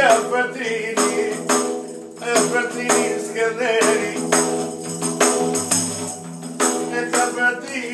Everything, everything is getting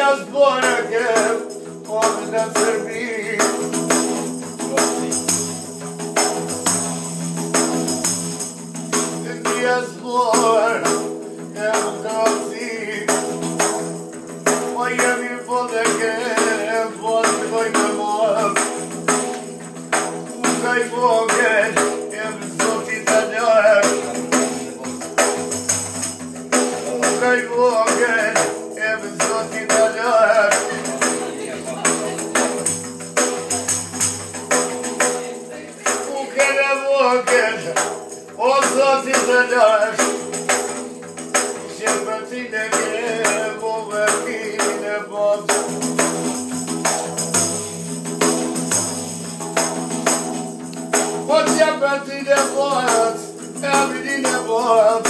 beyaz duvara gel Muhammed'den serbi Beyaz duvara Why Gazi Miami bana again? Bugün o zafireler Şerbetine But o verdiğine bak O şerbetine bak Emrine bak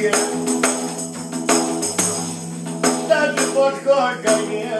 Yeah. Tá de porco ganhando.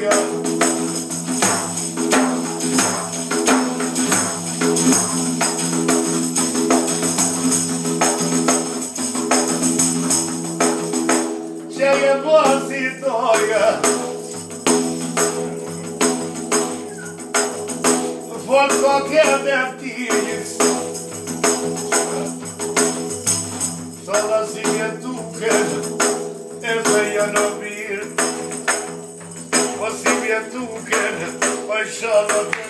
Yeah. por qualquer vertiz. Sozinha tu quer, eu sei a não vir. Você me tu quer, mas já não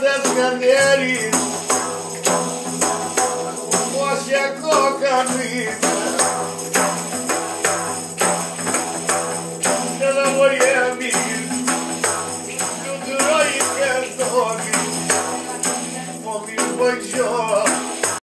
Δεν καρδιέρης Όπως και κόκκανης